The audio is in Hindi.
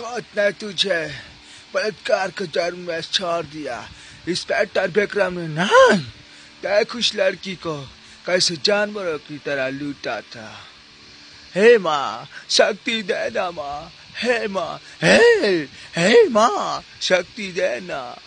कौत ने तुझे। बलात्कार के जर्म में छोड़ दिया। इंस्पेक्टर विक्रम ने नहीं देख उस लड़की को कैसे जानवरों की तरह लूटा था। हे माँ, शक्ति देना माँ। हे माँ, हे हे माँ, शक्ति देना।